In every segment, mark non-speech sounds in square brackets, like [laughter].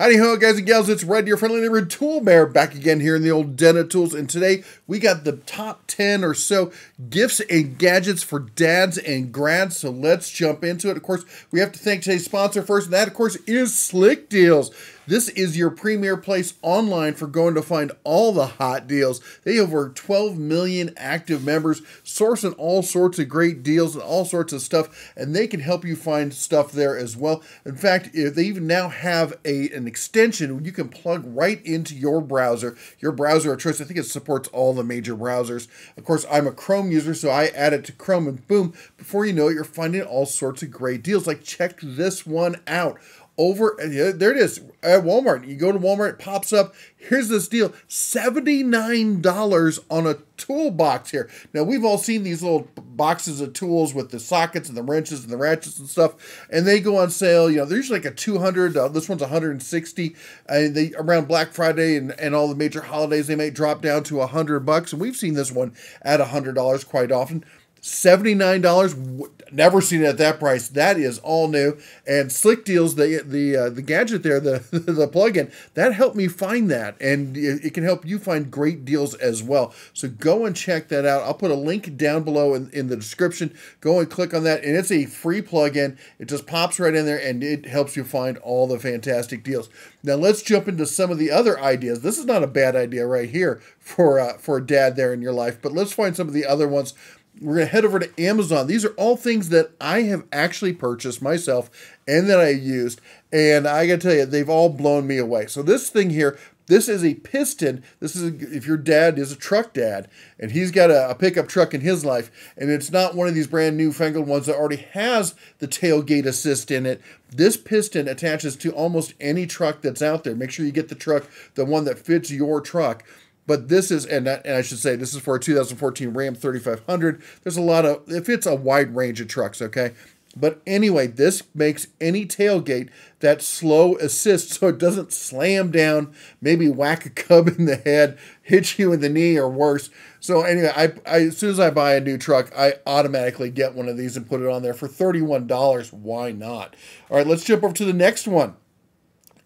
Howdy ho, guys and gals, it's Red, your friendly neighborhood tool bear, back again here in the old den of tools. And today we got the top 10 or so gifts and gadgets for dads and grads. So let's jump into it. Of course, we have to thank today's sponsor first, and that, of course, is Slick Deals. This is your premier place online for going to find all the hot deals. They have over 12 million active members, sourcing all sorts of great deals and all sorts of stuff, and they can help you find stuff there as well. In fact, eh, they even now have a an extension you can plug right into your browser, your browser of choice. I think it supports all the major browsers. Of course, I'm a Chrome user, so I add it to Chrome, and boom, before you know it, you're finding all sorts of great deals. Like, check this one out over there it is at Walmart. You go to Walmart, it pops up. Here's this deal $79 on a toolbox here. Now, we've all seen these little boxes of tools with the sockets and the wrenches and the ratchets and stuff, and they go on sale. You know, they're usually like a 200 uh, This one's 160 And they around Black Friday and, and all the major holidays, they may drop down to 100 bucks. And we've seen this one at $100 quite often. $79 never seen it at that price. That is all new. And slick deals the the uh, the gadget there the [laughs] the plugin that helped me find that. And it, can help you find great deals as well. So go and check that out. I'll put a link down below in, in the description. Go and click on that. And it's a free plugin. It just pops right in there and it helps you find all the fantastic deals. Now let's jump into some of the other ideas. This is not a bad idea right here for uh, for dad there in your life but let's find some of the other ones we're going to head over to Amazon. These are all things that I have actually purchased myself and that I used. And I got to tell you, they've all blown me away. So, this thing here, this is a piston. This is a, if your dad is a truck dad and he's got a, a, pickup truck in his life, and it's not one of these brand new fangled ones that already has the tailgate assist in it. This piston attaches to almost any truck that's out there. Make sure you get the truck, the one that fits your truck. But this is, and, and I should say, this is for a 2014 Ram 3500. There's a lot of, if it's a wide range of trucks, okay? But anyway, this makes any tailgate that slow assist [laughs] so it doesn't slam down, maybe whack a cub in the head, hit you in the knee or worse. So anyway, I, I as soon as I buy a new truck, I automatically get one of these and put it on there for $31. Why not? All right, let's jump over to the next one.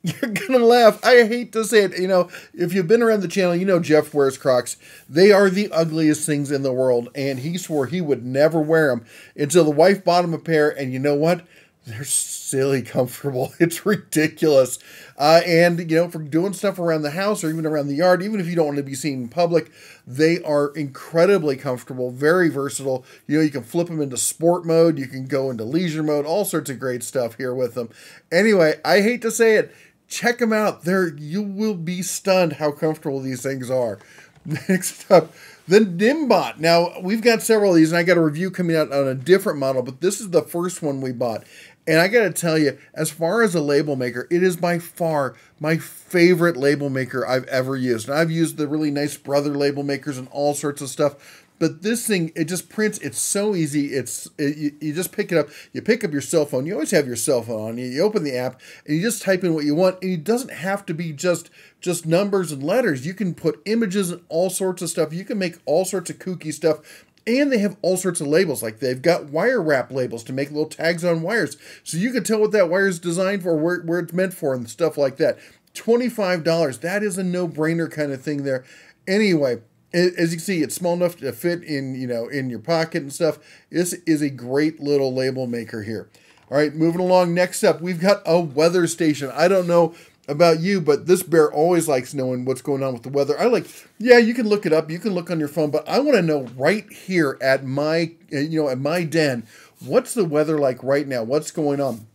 [laughs] You're gonna laugh. I hate to say it. You know, if you've been around the channel, you know Jeff wears Crocs. They are the ugliest things in the world, and he swore he would never wear them until the wife bought him a pair. And you know what? They're silly comfortable. [laughs] It's ridiculous. Uh, and you know, for doing stuff around the house or even around the yard, even if you don't want to be seen in public, they are incredibly comfortable, very versatile. You know, you can flip them into sport mode, you can go into leisure mode, all sorts of great stuff here with them. Anyway, I hate to say it check them out. There, you will be stunned how comfortable these things are. [laughs] Next up, the Nimbot. Now, we've got several of these, and I got a review coming out on a different model, but this is the first one we bought. And I got to tell you, as far as a label maker, it is by far my favorite label maker I've ever used. And I've used the really nice Brother label makers and all sorts of stuff. But this thing, it just prints. It's so easy. It's it, you, you, just pick it up. You pick up your cell phone. You always have your cell phone on. You, you open the app and you just type in what you want. And it doesn't have to be just just numbers and letters. You can put images and all sorts of stuff. You can make all sorts of kooky stuff. And they have all sorts of labels. Like they've got wire wrap labels to make little tags on wires. So you can tell what that wire is designed for, where, where it's meant for, and stuff like that. $25. That is a no brainer kind of thing there. Anyway, as you can see, it's small enough to fit in, you know, in your pocket and stuff. This is a great little label maker here. All right, moving along. Next up, we've got a weather station. I don't know about you, but this bear always likes knowing what's going on with the weather. I like, yeah, you can look it up, you can look on your phone, but I want to know right here at my, you know, at my den, what's the weather like right now? What's going on?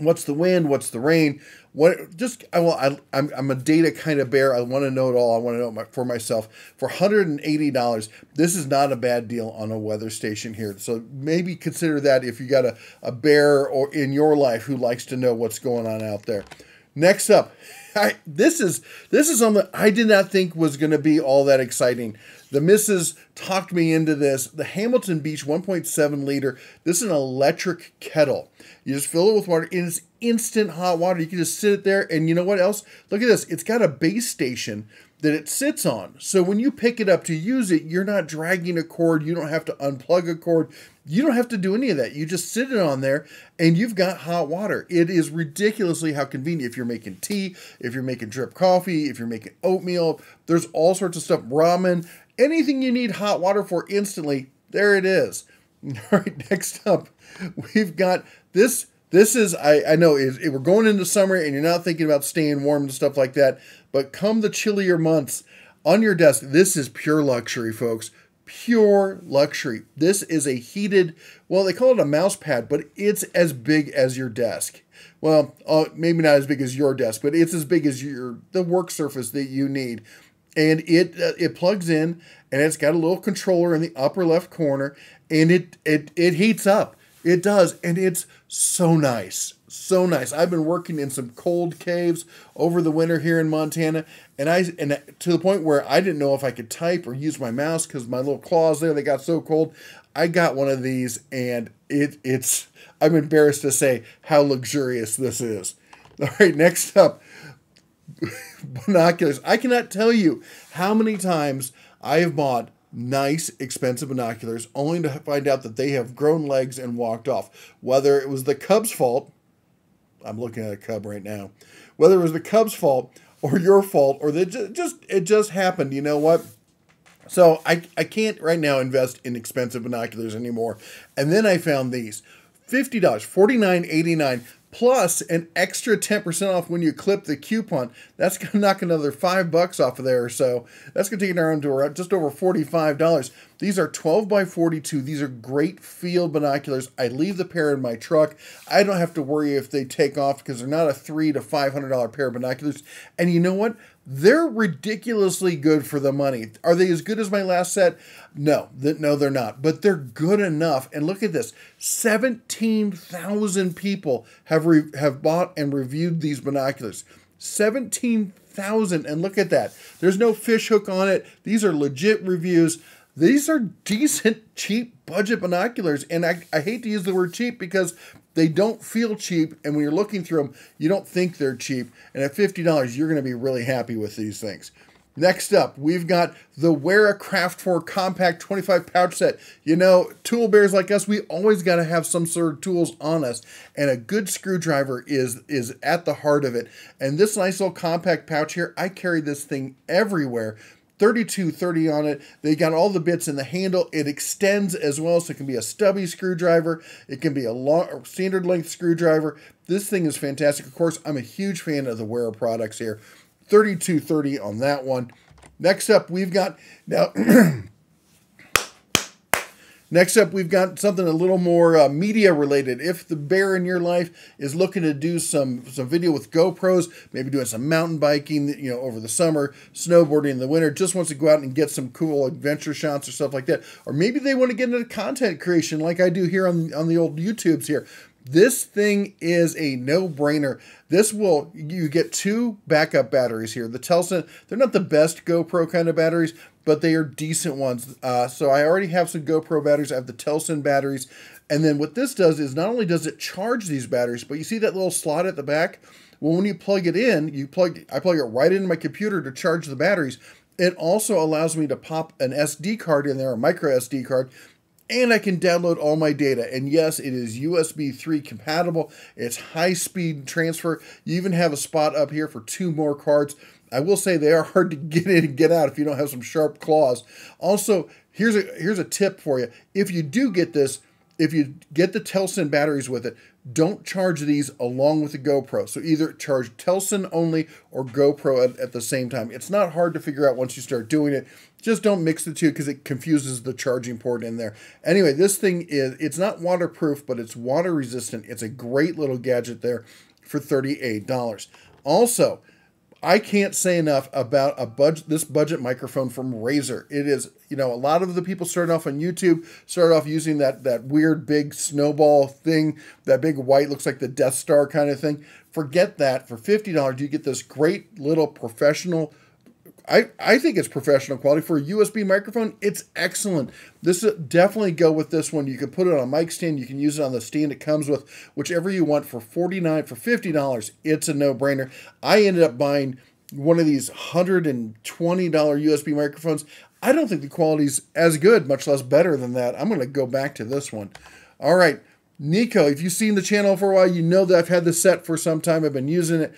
What's the wind? What's the rain? What just I well I I'm, I'm a data kind of bear. I want to know it all. I want to know my, for myself. For hundred and eighty dollars, this is not a bad deal on a weather station here. So maybe consider that if you got a, a bear or in your life who likes to know what's going on out there. Next up, [laughs] I, this is this is something I did not think was going to be all that exciting. The missus talked me into this. The Hamilton Beach 1.7 liter. This is an electric kettle. You just fill it with water, and it's instant hot water. You can just sit it there, and you know what else? Look at this. It's got a base station that it sits on. So when you pick it up to use it, you're not dragging a cord. You don't have to unplug a cord. You don't have to do any of that. You just sit it on there and you've got hot water. It is ridiculously how convenient if you're making tea, if you're making drip coffee, if you're making oatmeal, there's all sorts of stuff, ramen, anything you need hot water for instantly, there it is. [laughs] All right, next up, we've got this. This is, I, I know it, it, we're going into summer and you're not thinking about staying warm and stuff like that, but come the chillier months, on your desk, this is pure luxury, folks pure luxury. This is a heated, well, they call it a mouse pad, but it's as big as your desk. Well, uh, maybe not as big as your desk, but it's as big as your the work surface that you need. And it uh, it plugs in, and it's got a little controller in the upper left corner, and it it it heats up. It does, and it's so nice so nice. I've been working in some cold caves over the winter here in Montana, and I and to the point where I didn't know if I could type or use my mouse because my little claws there they got so cold. I got one of these, and it it's I'm embarrassed to say how luxurious this is. [laughs] All right, next up, [laughs] binoculars. I cannot tell you how many times I have bought nice, expensive binoculars only to find out that they have grown legs and walked off. Whether it was the Cubs' fault I'm looking at a cub right now. Whether it was the Cubs' fault or your fault or that just it just happened. You know what? So I I can't right now invest in expensive binoculars anymore. And then I found these. $50, $49.89 plus an extra 10% off when you clip the coupon. That's going to knock another 5 bucks off of there or so. That's going to take it around to just over $45. These are 12 by 42. These are great field binoculars. I leave the pair in my truck. I don't have to worry if they take off because they're not a 3 to $500 pair of binoculars. And you know what? They're ridiculously good for the money. Are they as good as my last set? No, th- no, they're not. But they're good enough. And look at this: seventeen thousand people have re- have bought and reviewed these binoculars. Seventeen thousand, and look at that. There's no fish hook on it. These are legit reviews. These are decent, cheap budget binoculars. And I, I hate to use the word cheap because they don't feel cheap. And when you're looking through them, you don't think they're cheap. And at $50, you're going to be really happy with these things. Next up, we've got the Wera Kraftform Kompakt 25 pouch set. You know, tool bears like us, we always got to have some sort of tools on us, and a good screwdriver is is at the heart of it. And this nice little compact pouch here, I carry this thing everywhere 3230 on it. They got all the bits in the handle. It extends as well, so it can be a stubby screwdriver. It can be a long, standard length screwdriver. This thing is fantastic. Of course, I'm a huge fan of the Wera products here. 3230 on that one. Next up, we've got now [clears throat] Next up, we've got something a little more uh, media related. If the bear in your life is looking to do some some video with GoPros, maybe doing some mountain biking, you know, over the summer, snowboarding in the winter, just wants to go out and get some cool adventure shots or stuff like that, or maybe they want to get into content creation like I do here on on the old YouTubes here. This thing is a no-brainer. This will you get two backup batteries here. The Telesin, they're not the best GoPro kind of batteries, but they are decent ones. Uh, so I already have some GoPro batteries. I have the Telesin batteries. And then what this does is not only does it charge these batteries, but you see that little slot at the back? Well, when you plug it in, you plug I plug it right into my computer to charge the batteries. It also allows me to pop an SD card in there, a micro SD card, and I can download all my data. And yes, it is USB 3 compatible. It's high speed transfer. You even have a spot up here for two more cards. I will say they are [laughs] hard to get in and get out if you don't have some sharp claws. Also, here's a here's a tip for you. If you do get this, if you get the Telesin batteries with it, don't charge these along with the GoPro. So either charge Telesin only or GoPro at, at the same time. It's not hard to figure out once you start doing it. Just don't mix the two because it confuses the charging port in there. Anyway, this thing is, it's not waterproof, but it's water resistant. It's a great little gadget there for $38. Also, I can't say enough about a budget this budget microphone from Razer. It is, you know, a lot of the people starting off on YouTube started off using that that weird big snowball thing, that big white looks like the Death Star kind of thing. Forget that. For $50, you get this great little professional I, I think it's professional quality for a USB microphone. It's excellent. This is, definitely go with this one. You can put it on a mic stand. You can use it on the stand it comes with, whichever you want for 49 for $50. It's a no-brainer. I ended up buying one of these $120 USB microphones. I don't think the quality's as good, much less better than that. I'm going to go back to this one. All right. Neiko, if you've seen the channel for a while, you know that I've had this set for some time. I've been using it.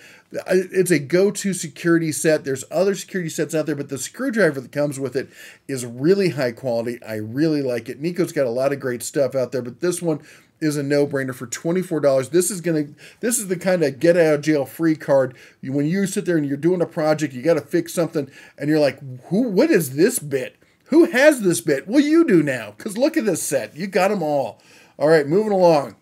It's a go-to security set. There's other security sets out there, but the screwdriver that comes with it is really high quality. I really like it. Neiko's got a lot of great stuff out there, but this one is a no-brainer for $24. This is going to this is the kind of get out of jail free card. When you sit there and you're doing a project, you got to fix something and you're like, "Who what is this bit? Who has this bit?" Well, you do now cuz look at this set. You got them all. All right, moving along.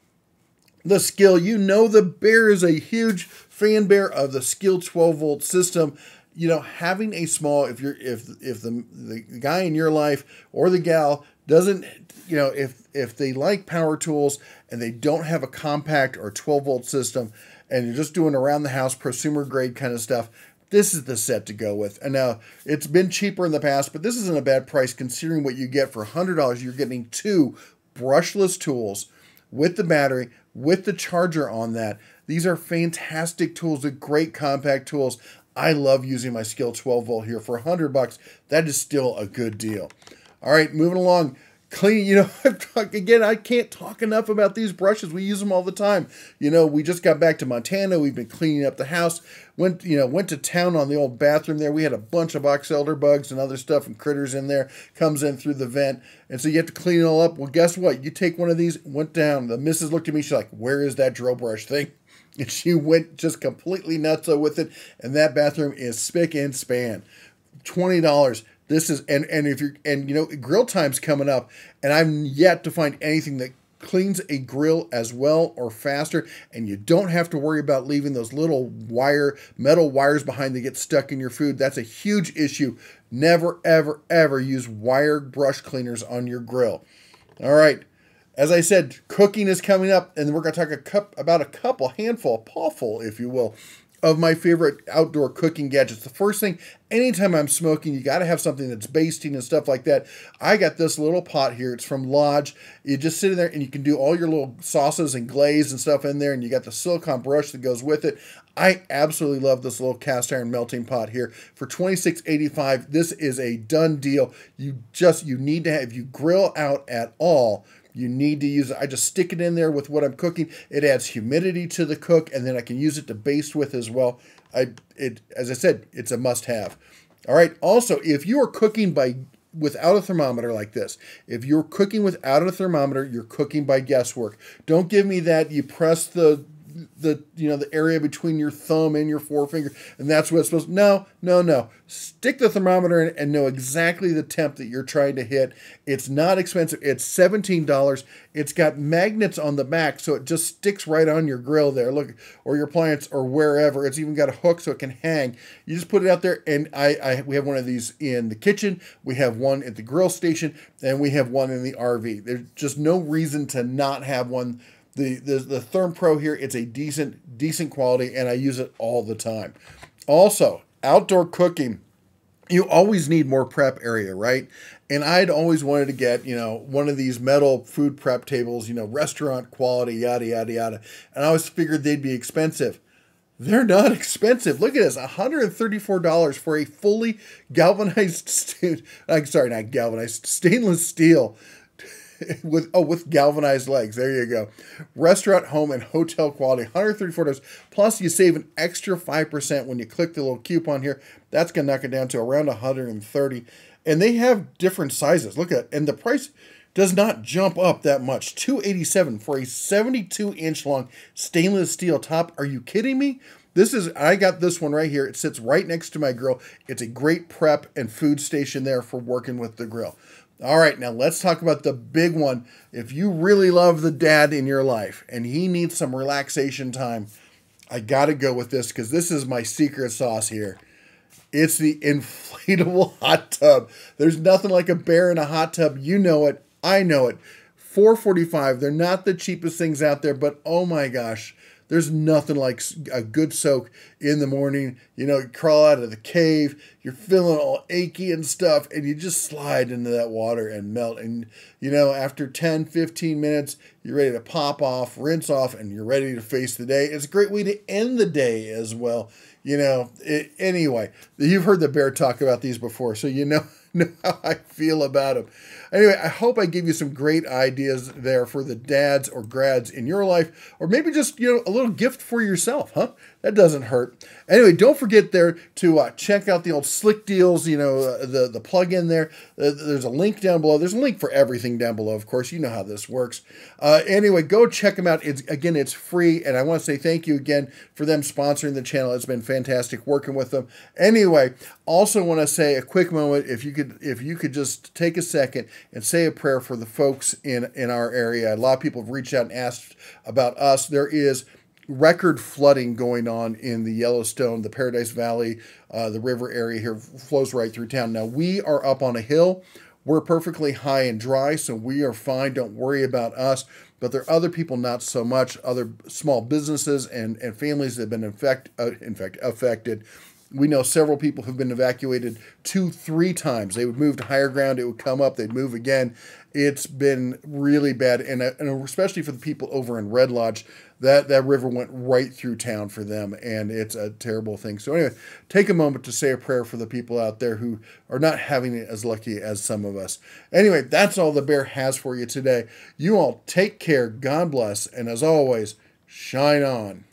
The Skil, you know the bear is a huge fan bear of the Skil 12 volt system. You know, having a small if you're if if the the guy in your life or the gal doesn't you know if if they like power tools and they don't have a compact or 12 volt system and you're just doing around the house prosumer grade kind of stuff this is the set to go with. And now it's been cheaper in the past, but this isn't a bad price considering what you get for $100. You're getting two brushless tools with the battery, with the charger on that. These are fantastic tools, they're great compact tools. I love using my Skil 12 volt here for 100 bucks. That is still a good deal. All right, moving along clean you know [laughs] again i can't talk enough about these brushes. We use them all the time. You know we just got back to montana. We've been cleaning up the house. Went you know went to town on the old bathroom there. We had a bunch of box elder bugs and other stuff and critters in there. Comes in through the vent. And so you have to clean it all up. Well guess what? You take one of these went down. The missus looked at me. She's like where is that drill brush thing? [laughs] And she went just completely nuts with it. And that bathroom is spick and span. $20 this is and and if you're and you know grill time's coming up, and I'm yet to find anything that cleans a grill as well or faster and you don't have to worry about leaving those little wire metal wires behind that get stuck in your food. That's a huge issue. Never ever ever use wire brush cleaners on your grill. All right. As i said cooking is coming up and we're going to talk a cup about a couple handful a pawful if you will of my favorite outdoor cooking gadgets. The first thing, anytime I'm smoking, you got to have something that's basting and stuff like that. I got this little pot here. It's from Lodge. You just sit in there and you can do all your little sauces and glaze and stuff in there, and you got the silicone brush that goes with it. I absolutely love this little cast iron melting pot here for $26.85. This is a done deal. You just you need to have if you grill out at all you need to use it. I just stick it in there with what I'm cooking. It adds humidity to the cook, and then I can use it to baste with as well. I it as I said, it's a must-have. All right. Also, if you are cooking by without a thermometer like this, if you're cooking without a thermometer, you're cooking by guesswork. Don't give me that you press the the you know the area between your thumb and your forefinger and that's what it's supposed to, no no no. Stick the thermometer in and know exactly the temp that you're trying to hit. It's not expensive. It's $17 it's got magnets on the back so it just sticks right on your grill there. Look or your appliance or wherever. It's even got a hook so it can hang. You just put it out there and I, I we have one of these in the kitchen. We have one at the grill station and we have one in the RV there's just no reason to not have one the, the, the ThermoPro here, it's a decent, decent quality, and I use it all the time. Also, outdoor cooking, you always need more prep area, right? And I'd always wanted to get, you know, one of these metal food prep tables, you know, restaurant quality, yada, yada, yada. And I always figured they'd be expensive. They're not [laughs] expensive. Look at this, $134 for a fully galvanized, [laughs] I'm sorry, not galvanized, stainless steel [laughs] with oh with galvanized legs. There you go. Restaurant, home, and hotel quality. $134. Plus you save an extra 5% when you click the little coupon here. That's gonna knock it down to around 130 And they have different sizes. Look at and the price does not jump up that much. 287 for a 72 inch long stainless steel top. Are you kidding me? This is I got this one right here. It sits right next to my grill. It's a great prep and food station there for working with the grill. All right, now let's talk about the big one. If you really love the dad in your life and he needs some relaxation time, I got to go with this because this is my secret sauce here. It's the [laughs] inflatable hot tub. There's nothing like a bear in a hot tub. You know it. I know it. 445. They're not the cheapest things out there, but oh my gosh, there's nothing like a good soak in the morning. You know, you crawl out of the cave, you're feeling all achy and stuff, and you just slide into that water and melt. And, you know, after 10, 15 minutes, you're ready to pop off, rinse off, and you're ready to face the day. It's a great way to end the day as well. You know, it, anyway, you've heard the bear talk about these before, so you know [laughs] know [laughs] how I feel about them. Anyway, I hope I give you some great ideas there for the dads or grads in your life, or maybe just you know a little gift for yourself, huh? That doesn't hurt. Anyway, don't forget there to uh, check out the old Slick Deals. You know uh, the the plug in there. Uh, there's a link down below. There's a link for everything down below. Of course, you know how this works. Uh, anyway, go check them out. It's again, it's free, and I want to say thank you again for them sponsoring the channel. It's been fantastic working with them. Anyway, also want to say a quick moment. If you could, if you could just take a second and say a prayer for the folks in in our area. A lot of people have reached out and asked about us. There is record flooding going on in the Yellowstone, the Paradise Valley, uh, the river area here flows right through town. Now we are up on a hill. We're perfectly high and dry, so we are fine. Don't worry about us. But there are other people not so much, other small businesses and, and families that have been infect, uh, in fact, affected. We know several people who've been evacuated two, three times. They would move to higher ground, it would come up, they'd move again. It's been really bad, and, uh, and especially for the people over in Red Lodge, that, that river went right through town for them, and it's a terrible thing. So, anyway, take a moment to say a prayer for the people out there who are not having it as lucky as some of us. Anyway, that's all the bear has for you today. You all take care, God bless, and as always, shine on.